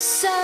So